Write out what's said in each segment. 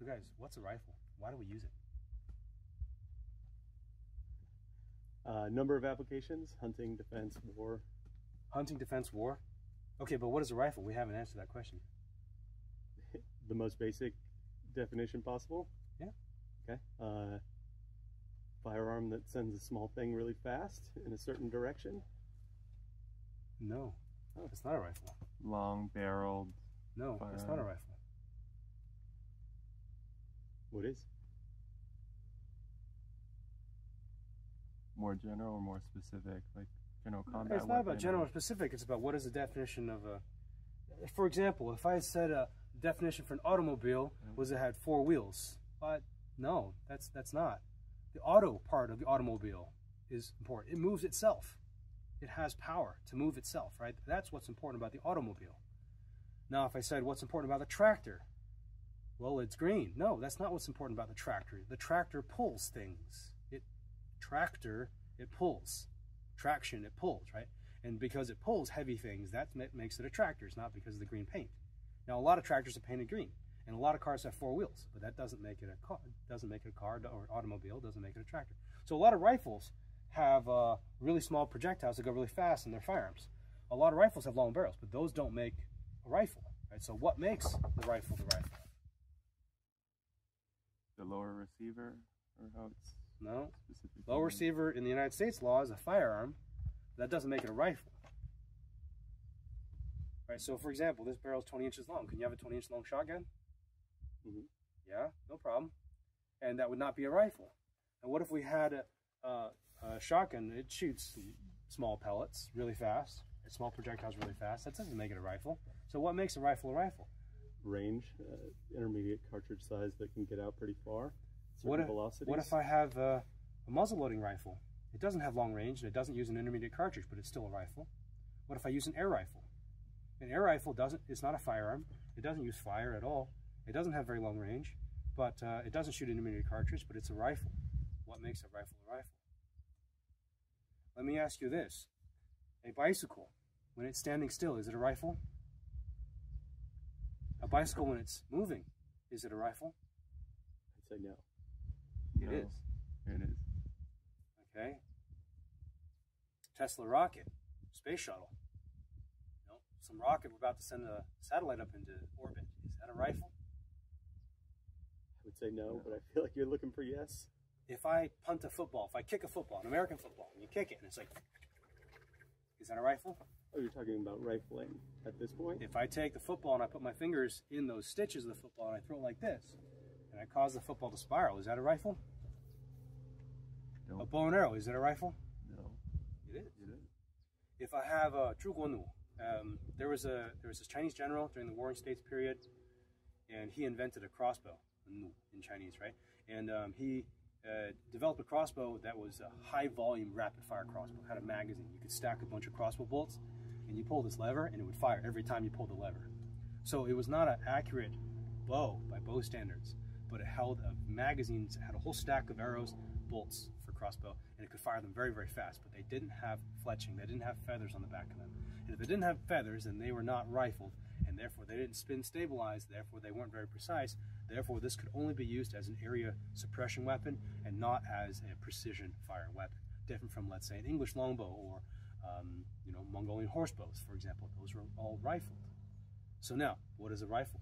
So guys, what's a rifle? Why do we use it? Uh, number of applications: hunting, defense, war. Hunting, defense, war. Okay, but what is a rifle? We haven't answered that question. the most basic definition possible. Yeah. Okay. Uh, firearm that sends a small thing really fast in a certain direction. No, Oh. it's not a rifle. Long barreled. No, it's not a rifle. What is? More general or more specific? Like general combat. It's not about general or- or specific. It's about what is the definition of a. For example, if I said a definition for an automobile mm-hmm. was it had four wheels, but no, that's that's not. The auto part of the automobile is important. It moves itself. It has power to move itself, right? That's what's important about the automobile. Now, if I said what's important about the tractor, well, it's green. No, that's not what's important about the tractor. The tractor pulls things. It tractor it pulls traction, it pulls, right? And because it pulls heavy things, that makes it a tractor. It's not because of the green paint. Now, a lot of tractors are painted green, and a lot of cars have four wheels, but that doesn't make it a car. Doesn't make it a car or automobile. Doesn't make it a tractor. So a lot of rifles have uh, really small projectiles that go really fast in their firearms. A lot of rifles have long barrels, but those don't make a rifle, right? So what makes the rifle the rifle? The lower receiver or how it's No, specific. low receiver in the United States law is a firearm. That doesn't make it a rifle. Right. So, for example, this barrel is 20 inches long. Can you have a 20 inch long shotgun? Mm -hmm. Yeah, no problem. And that would not be a rifle. And what if we had a, a, a shotgun? It shoots small pellets really fast, small projectiles really fast. That doesn't make it a rifle. So, what makes a rifle a rifle? Range, uh, intermediate cartridge size that can get out pretty far. What if, what if I have a, a muzzle loading rifle? It doesn't have long range and it doesn't use an intermediate cartridge, but it's still a rifle. What if I use an air rifle? An air rifle doesn't. It's not a firearm. It doesn't use fire at all. It doesn't have very long range, but uh, it doesn't shoot an intermediate cartridge, but it's a rifle. What makes a rifle a rifle? Let me ask you this: A bicycle, when it's standing still, is it a rifle? A bicycle when it's moving, is it a rifle? I'd say no. It No. is. It is. Okay. Tesla rocket, space shuttle. You know, some rocket we're about to send a satellite up into orbit. Is that a rifle? I would say no, but I feel like you're looking for yes. If I punt a football, if I kick a football, an American football, and you kick it and it's like, is that a rifle? Oh, you're talking about rifling at this point? If I take the football and I put my fingers in those stitches of the football and I throw it like this, and I cause the football to spiral, is that a rifle? No. A bow and arrow, is it a rifle? No. It is. It is. if I have a Zhuge Nu, um, there was a there was this Chinese general during the Warring States period, and he invented a crossbow, Nu in Chinese, right? And um, he uh, developed a crossbow that was a high volume rapid fire crossbow. Had a magazine. You could stack a bunch of crossbow bolts, and you pull this lever, and it would fire every time you pulled the lever. So it was not an accurate bow by bow standards, but it held a magazines, it had a whole stack of arrows, bolts for crossbow, and it could fire them very, very fast. But they didn't have fletching, they didn't have feathers on the back of them. And if they didn't have feathers, then they were not rifled, and therefore they didn't spin stabilized, therefore they weren't very precise. Therefore, this could only be used as an area suppression weapon and not as a precision fire weapon. Different from, let's say, an English longbow or, um, you know, Mongolian horse bows, for example. Those were all rifled. So now, what is a rifle?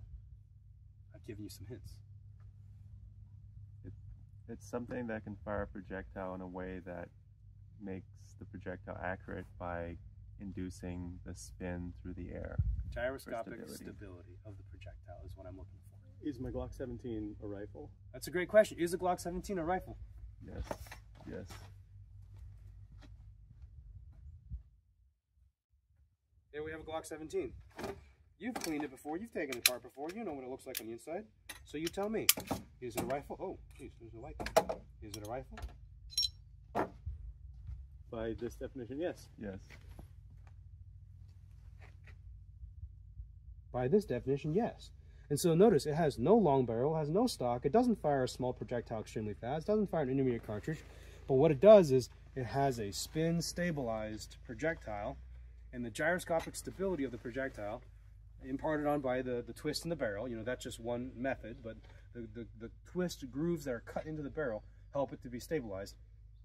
I've given you some hints. It's something that can fire a projectile in a way that makes the projectile accurate by inducing the spin through the air. Gyroscopic stability. stability. of the projectile is what I'm looking for. Is my Glock 17 a rifle? That's a great question. Is a Glock 17 a rifle? Yes. Yes. Here we have a Glock 17. You've cleaned it before. You've taken it apart before. You know what it looks like on the inside. So you tell me. Is it a rifle? Oh, geez, there's a light. Is it a rifle? By this definition, yes. Yes. By this definition, yes. And so notice it has no long barrel, has no stock. It doesn't fire a small projectile extremely fast. doesn't fire an intermediate cartridge. But what it does is it has a spin stabilized projectile and the gyroscopic stability of the projectile imparted on by the, the twist in the barrel. You know, that's just one method, but the, the, the twist grooves that are cut into the barrel help it to be stabilized.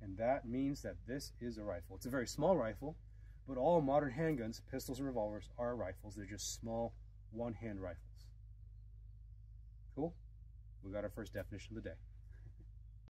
And that means that this is a rifle. It's a very small rifle, but all modern handguns, pistols and revolvers are rifles. They're just small one-hand rifles. Cool? We got our first definition of the day.